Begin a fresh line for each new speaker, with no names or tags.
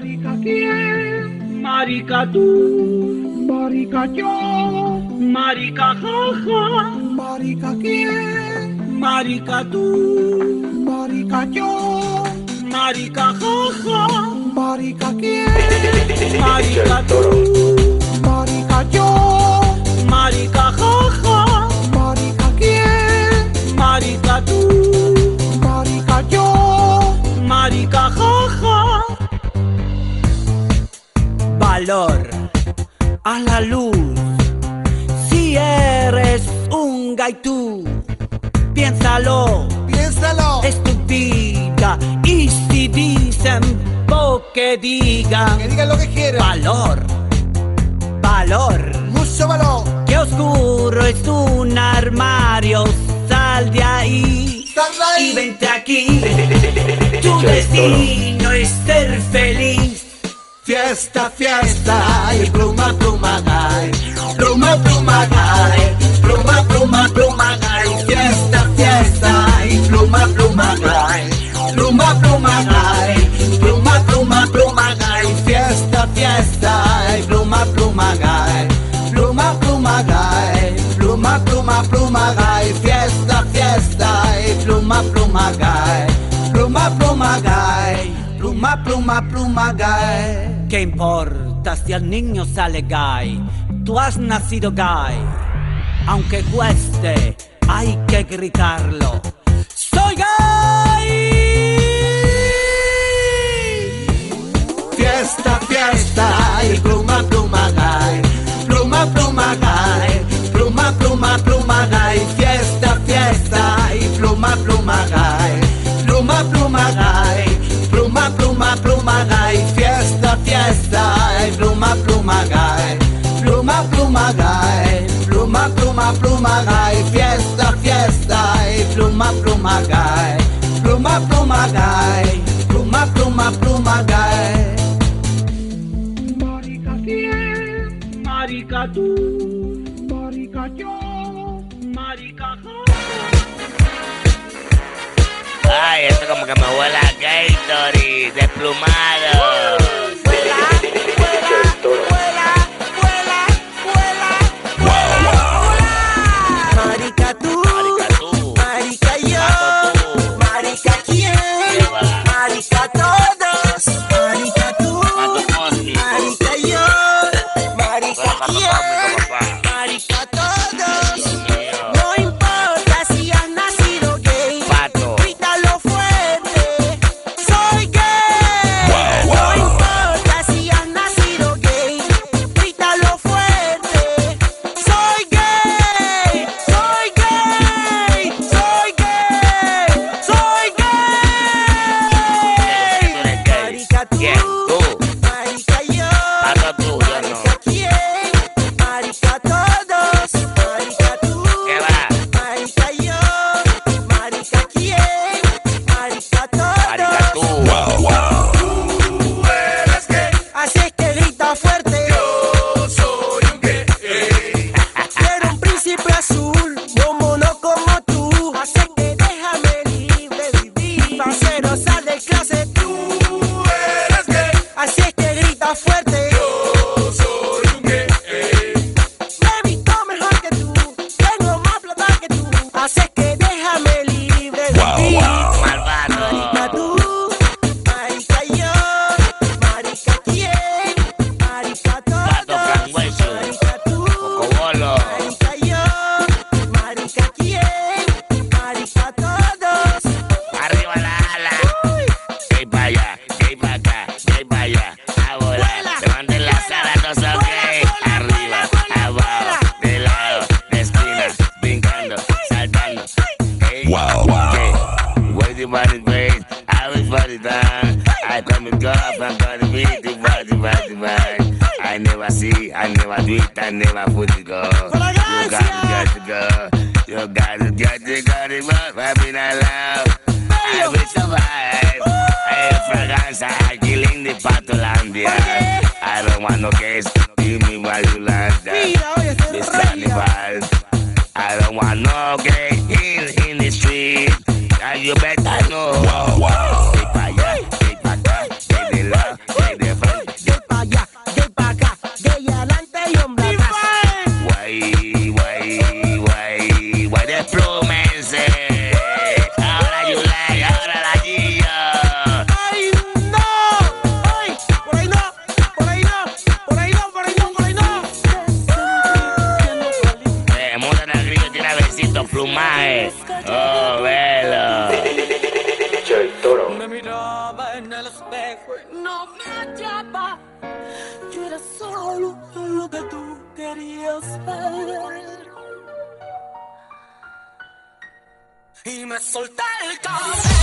Marica quién, marica tú, marica yo, marica jaja, marica quién, marica tú, marica yo, marica jaja, marica quién, marica tú, a la luz. Si eres un gaitú, piénsalo,
Piénsalo.
es tu vida. Y si dicen po que digan,
Que digan lo que quieran.
valor, valor.
Mucho valor.
Qué oscuro es un armario, sal de ahí
Sal de ahí.
y vente aquí. Tu destino es ser feliz.
Fiesta, fiesta, y pluma, pluma, gay. Pluma, pluma. Pluma, pluma, pluma. Fiesta, fiesta, y pluma, pluma. Pluma, pluma. Pluma, pluma, pluma. Fiesta, fiesta, y pluma, pluma. Pluma, pluma. Pluma, pluma, pluma. Fiesta, fiesta, pluma, pluma. Pluma, pluma. Pluma, pluma, pluma.
¿Qué importa si el niño sale gay? Tú has nacido gay. Aunque cueste, hay que gritarlo. ¡Soy gay!
Fiesta, fiesta, y pluma, pluma, gay. Pluma, pluma, gay. Pluma, pluma, pluma, gay.
Marica quién, marica tú, marica yo, marica
Ay, esto como que me huele a Gatorade, I come and go up, I'm gonna beat the body, body, body. I never see, I never do it, I never put it go. You got to get to go. You got to get to go. The road, I've been alive. I will survive. Hey, fragancia, killing the patolandia. I don't want no case. Give me what you like that.
Mira, oye, ese
This carnival. I don't want no gay
me solté el cabello,